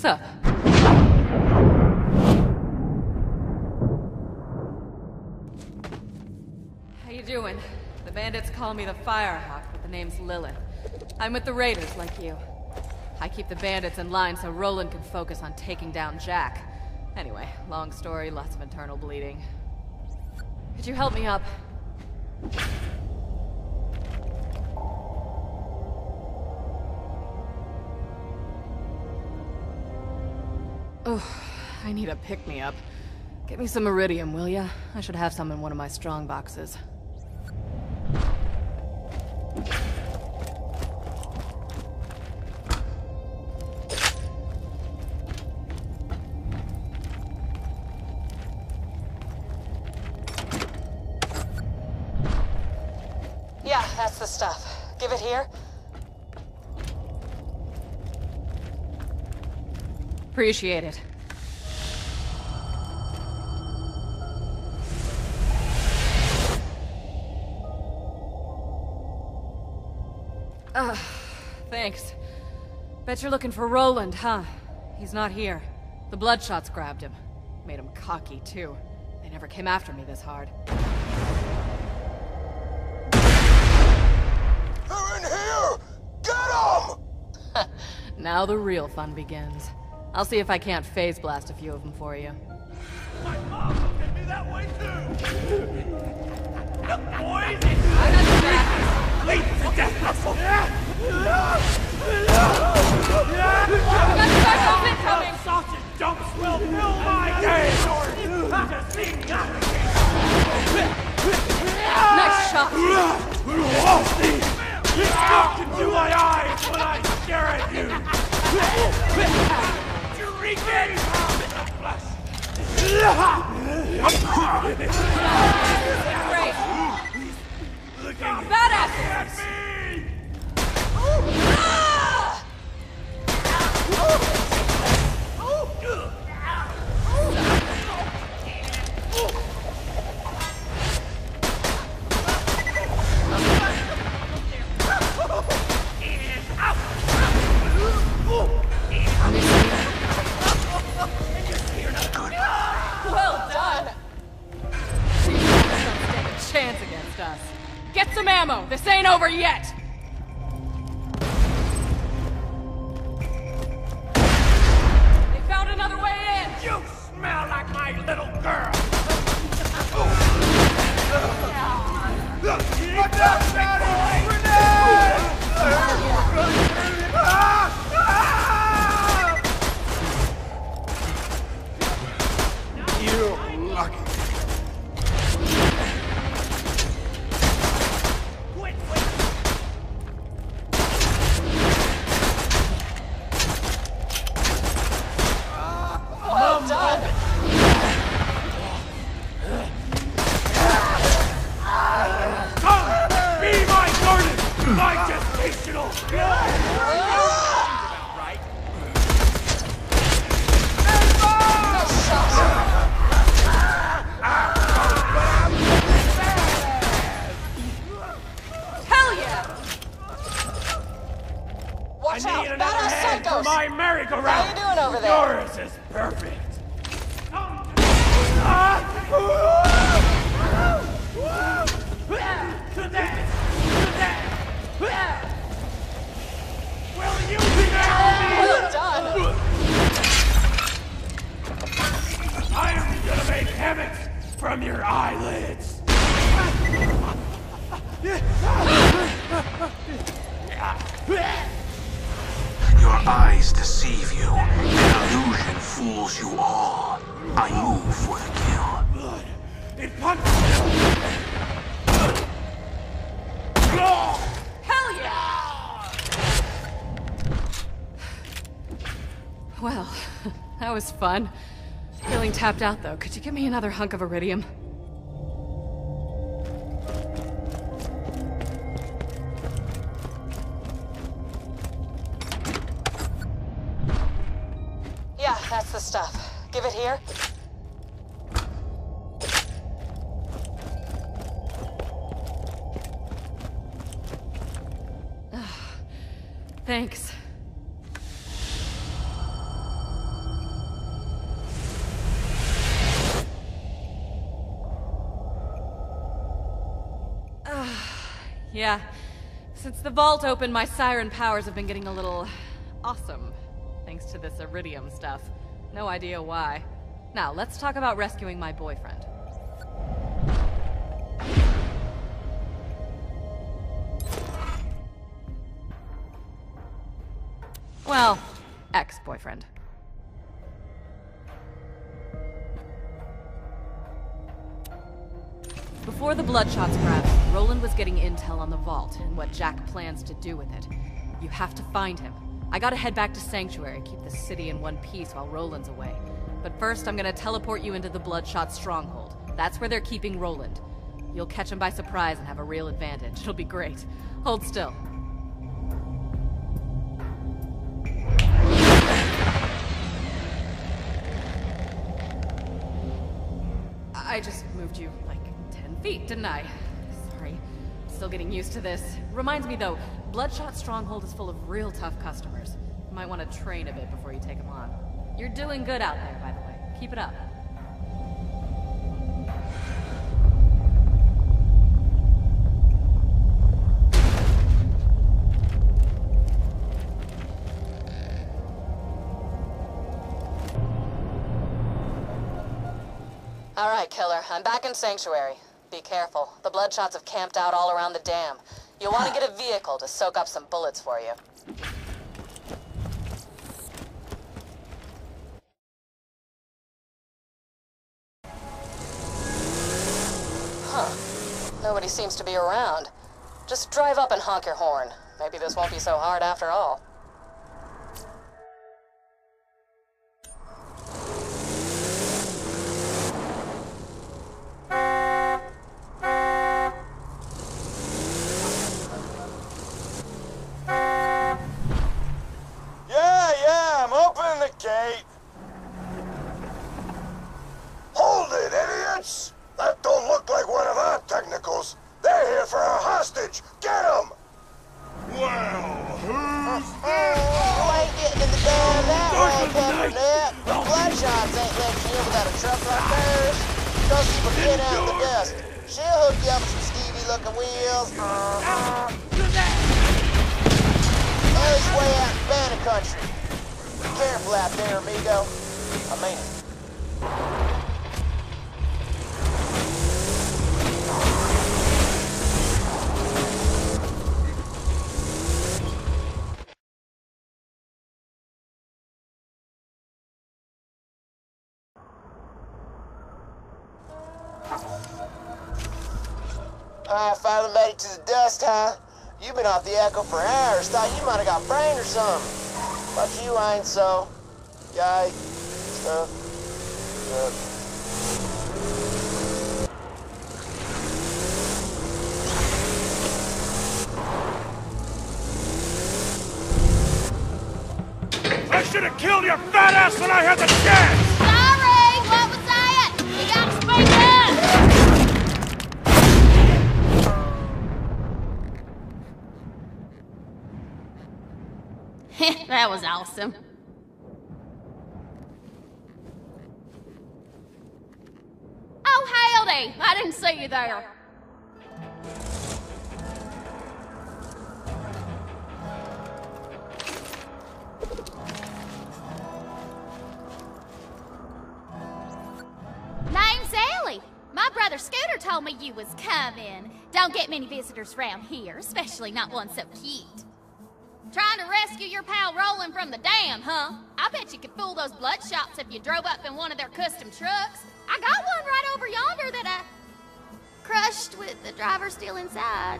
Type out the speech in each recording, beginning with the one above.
Sup? How you doing? The bandits call me the Firehawk, but the name's Lilith. I'm with the Raiders, like you. I keep the bandits in line so Roland can focus on taking down Jack. Anyway, long story, lots of internal bleeding. Could you help me up? Oh, I need a pick-me-up. Get me some Eridium, will ya? I should have some in one of my strong boxes. Yeah, that's the stuff. Give it here. Appreciate it. Bet you're looking for Roland, huh? He's not here. The Bloodshots grabbed him. Made him cocky, too. They never came after me this hard. They're in here! Get them! Now the real fun begins. I'll see if I can't phase blast a few of them for you. My mom looked at me that way too! Look, boys! I got your back. Lead to death, Nice shot! Look into my eyes when I stare at you! You reek it! Great! Badass! Yet! My merry-go-round! How you doing over there? Yours is perfect! To that! To that! Will you marry me? Well done. I'm gonna make hammocks from your eyelids! Was fun. Feeling tapped out though. Could you give me another hunk of Eridium? Yeah, that's the stuff. Give it here. Yeah. Since the vault opened, my siren powers have been getting a little awesome. Thanks to this Eridium stuff. No idea why. Now, let's talk about rescuing my boyfriend. Well, ex-boyfriend. Before the Bloodshots him, Roland was getting intel on the vault and what Jack plans to do with it. You have to find him. I gotta head back to Sanctuary, keep the city in one piece while Roland's away. But first, I'm gonna teleport you into the Bloodshot stronghold. That's where they're keeping Roland. You'll catch him by surprise and have a real advantage. It'll be great. Hold still. I just moved you like 10 feet, didn't I? Sorry. Still getting used to this. Reminds me though, Bloodshot Stronghold is full of real tough customers. You might want to train a bit before you take them on. You're doing good out there, by the way. Keep it up. All right, Killer. I'm back in Sanctuary. Be careful. The Bloodshots have camped out all around the dam. You'll want to get a vehicle to soak up some bullets for you. Huh. Nobody seems to be around. Just drive up and honk your horn. Maybe this won't be so hard after all. Gate. Hold it, idiots! That don't look like one of our technicals. They're here for a hostage. Get them! Well, who's You ain't getting in the dam that way, Peppernet. Bloodshots ain't letting you in without a truck like theirs. Those people get out in the dust. She'll hook you up with some Stevie-looking wheels. Uh-huh. Ellie's way out in Banner Country. Careful out there, amigo. I mean it. I finally made it to the dust, huh? You've been off the echo for hours. Thought you might have got brain or something. But you ain't so. Yay. Stuff. Should have killed your fat ass when I had the chance! That was awesome. Oh, howdy! I didn't see you there. Name's Ellie. My brother Scooter told me you was coming. Don't get many visitors round here, especially not one so cute. Trying to rescue your pal Roland from the dam, huh? I bet you could fool those bloodshots if you drove up in one of their custom trucks. I got one right over yonder that I crushed with the driver still inside.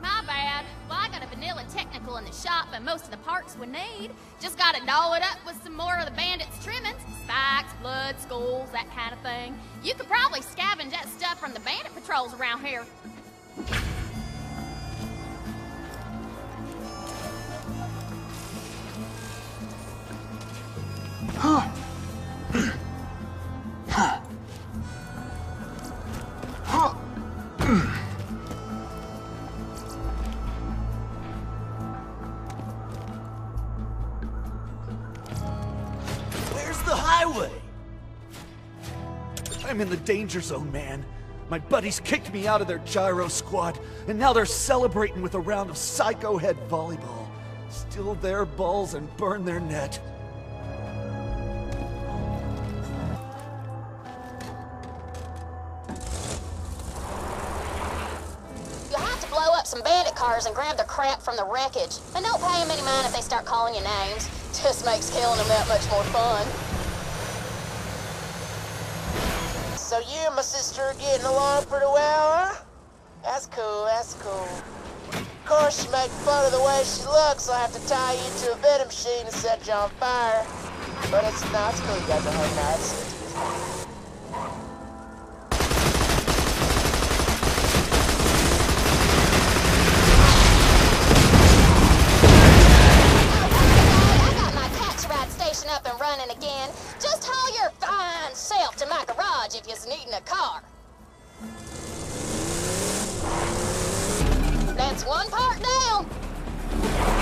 My bad. Well, I got a vanilla technical in the shop and most of the parts we need. Just gotta doll it up with some more of the bandits' trimmings. Spikes, blood, skulls, that kind of thing. You could probably scavenge that stuff from the bandit patrols around here. I'm in the danger zone, man. My buddies kicked me out of their gyro squad, and now they're celebrating with a round of Psycho Head volleyball. Steal their balls and burn their net. You'll have to blow up some bandit cars and grab the crap from the wreckage. And don't pay them any mind if they start calling you names. Just makes killing them that much more fun. So you and my sister are getting along pretty well, huh? That's cool, that's cool. Of course, you make fun of the way she looks, so I have to tie you to a vending machine and set you on fire. But it's not cool, you guys are hanging out. It's, up and running again. Just haul your fine self to my if you're needing a car. That's one part down.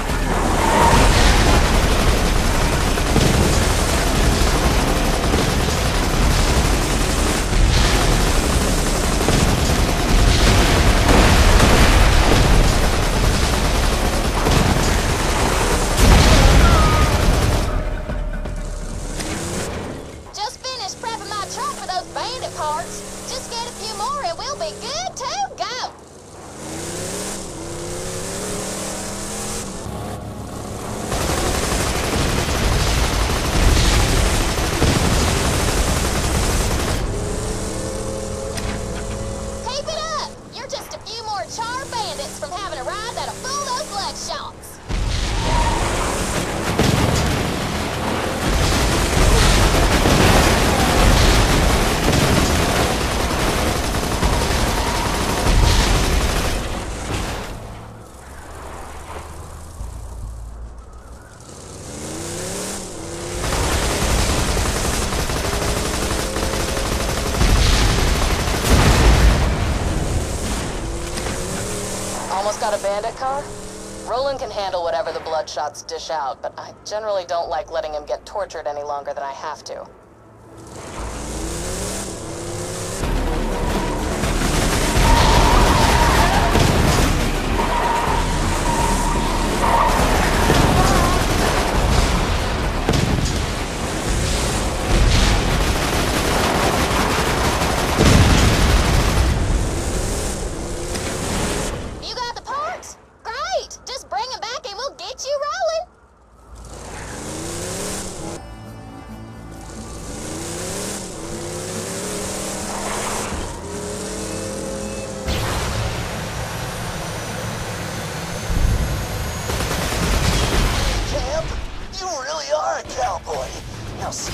Almost a bandit car? Roland can handle whatever the bloodshots dish out, but I generally don't like letting him get tortured any longer than I have to.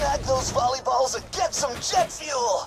snag those volleyballs and get some jet fuel!